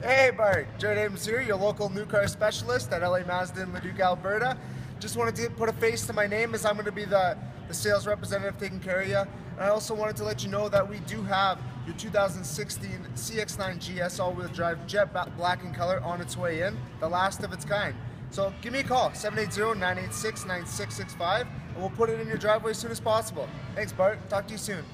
Hey Bart, Jared Abrams here, your local new car specialist at LA Mazda in Leduc, Alberta. Just wanted to put a face to my name as I'm going to be the, the sales representative taking care of you. And I also wanted to let you know that we do have your 2016 CX-9 GS all-wheel drive jet black in color on its way in, the last of its kind. So give me a call, 780-986-9665, and we'll put it in your driveway as soon as possible. Thanks Bart, talk to you soon.